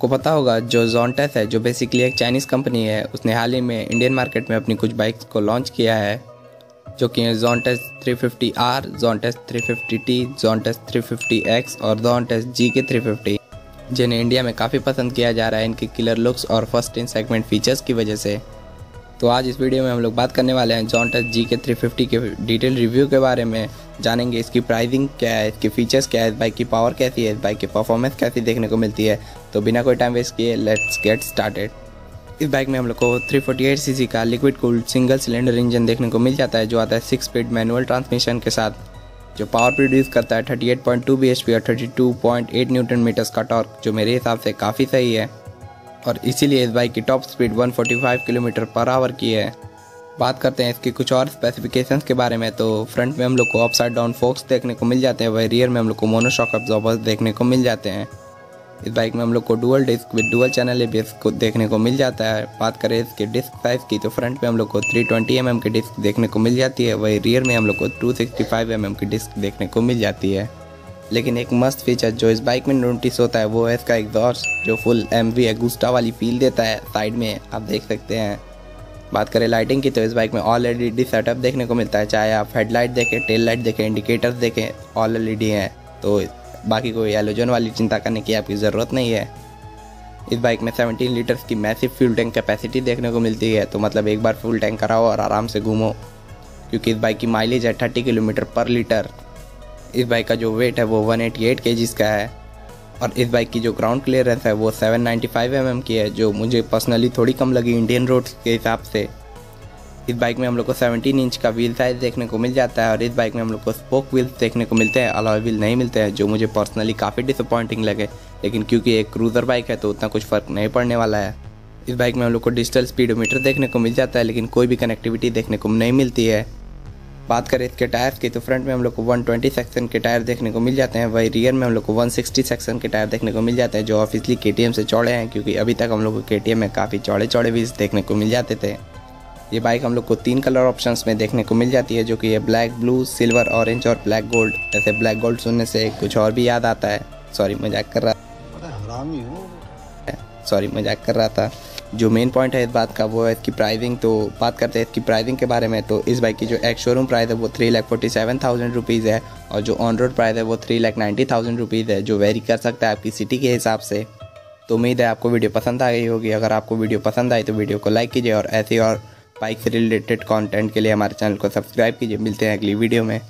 को पता होगा जो जोनटेस है जो बेसिकली एक चाइनीज़ कंपनी है उसने हाल ही में इंडियन मार्केट में अपनी कुछ बाइक्स को लॉन्च किया है जो कि हैं जोनटेस 350R, जोनटेस 350T, जोनटेस 350X और जोनटेस जी के 350 जिन्हें इंडिया में काफ़ी पसंद किया जा रहा है इनके किलर लुक्स और फ़र्स्ट इन सेगमेंट फीचर्स की वजह से। तो आज इस वीडियो में हम लोग बात करने वाले हैं जॉन्टस जी के थ्री फिफ्टी के डिटेल रिव्यू के बारे में। जानेंगे इसकी प्राइसिंग क्या है, इसके फीचर्स क्या है, इस बाइक की पावर कैसी है, इस बाइक की परफॉर्मेंस कैसी देखने को मिलती है। तो बिना कोई टाइम वेस्ट किए लेट्स गेट स्टार्टेड इस बाइक में हम लोग को 348 सीसी का liquid cooled single cylinder engine देखने को मिल जाता है, जो आता है सिक्स स्पीड मैनुअल ट्रांसमिशन के साथ, जो पावर प्रोड्यूस करता है 38.2 bhp और 32.8 न्यूटन मीटर्स का टॉर्क जो मेरे हिसाब से काफ़ी सही है। और इसीलिए इस बाइक की top speed 145 kilometre per hour की है। बात करते हैं इसकी कुछ और स्पेसिफिकेशंस के बारे में तो फ्रंट में हम लोग को अपसाइड डाउन फोक्स देखने को मिल जाते हैं, वही रियर में हम लोग को मोनोशॉक ऑब्जॉर्बर्स देखने को मिल जाते हैं। इस बाइक में हम लोग को dual disc with dual channel ABS को देखने को मिल जाता है। बात करें इसके डिस्क साइज़ की तो फ्रंट में हम लोग को 320 ट्वेंटी mm की डिस्क देखने को मिल जाती है, वही रियर में हम लोग को 265 सिक्सटी mm की डिस्क देखने को मिल जाती है। लेकिन एक मस्त फीचर जो इस बाइक में नोटिस होता है, वो है इसका एग्जॉस्ट जो फुल एम वी एगुस्टा वाली फील देता है साइड में, आप देख सकते हैं। बात करें लाइटिंग की तो इस बाइक में all L E D setup देखने को मिलता है, चाहे आप हेडलाइट देखें टेल लाइट देखें इंडिकेटर्स देखें ऑल एल ई डी हैं। तो बाकी कोई एलोजन वाली चिंता करने की आपकी ज़रूरत नहीं है। इस बाइक में 17 लीटर्स की मैसिव फ्यूल टैंक कैपेसिटी देखने को मिलती है तो मतलब एक बार फुल टैंक कराओ और आराम से घूमो, क्योंकि इस बाइक की माइलेज है 30 किलोमीटर पर लीटर इस बाइक का जो वेट है वो 188 एटी का है। और इस बाइक की जो ग्राउंड क्लियरेंस है वो 795 नाइन्टी mm की है, जो मुझे पर्सनली थोड़ी कम लगी इंडियन रोड्स के हिसाब से। इस बाइक में हम लोग को 17 इंच का व्हील साइज़ देखने को मिल जाता है और इस बाइक में हम लोग को स्पोक व्हील्स देखने को मिलते हैं अलॉय व्हील नहीं मिलते हैं, जो मुझे पर्सनली काफ़ी डिसअपॉइंटिंग लगे। लेकिन क्योंकि एक क्रूज़र बाइक है तो उतना कुछ फ़र्क नहीं पड़ने वाला है। इस बाइक में हम लोग को डिजिटल स्पीडोमीटर देखने को मिल जाता है, लेकिन कोई भी कनेक्टिविटी देखने को नहीं मिलती है। बात करें इसके टायर्स की तो फ्रंट में हम लोग को 120 सेक्शन के टायर देखने को मिल जाते हैं। वही रियर में हम लोग को 160 सेक्शन के टायर देखने को मिल जाते हैं जो ऑफिसली के से चौड़े हैं क्योंकि अभी तक हम लोग को के में काफ़ी चौड़े चौड़े व्हील्स देखने को मिल जाते थे। ये बाइक हम लोग को तीन कलर ऑप्शन में देखने को मिल जाती है जो कि ये ब्लैक ब्लू सिल्वर ऑरेंज और ब्लैक गोल्ड ऐसे ब्लैक गोल्ड सुनने से कुछ और भी याद आता है। सॉरी मज़ाक कर रहा सॉरी मज़ाक कर रहा था। जो मेन पॉइंट है इस बात का, वो है इसकी प्राइसिंग तो बात करते हैं इसकी प्राइसिंग के बारे में। तो इस बाइक की जो एक्स शोरूम प्राइस है, वो three lakh forty seven thousand rupees है। और जो ऑन रोड प्राइस है, वो three lakh ninety thousand rupees है, जो वेरी कर सकता है आपकी सिटी के हिसाब से। तो उम्मीद है आपको वीडियो पसंद आ गई होगी। अगर आपको वीडियो पसंद आई तो वीडियो को लाइक कीजिए और ऐसे और बाइक से रिलेटेड कॉन्टेंट के लिए हमारे चैनल को सब्सक्राइब कीजिए। मिलते हैं अगली वीडियो में।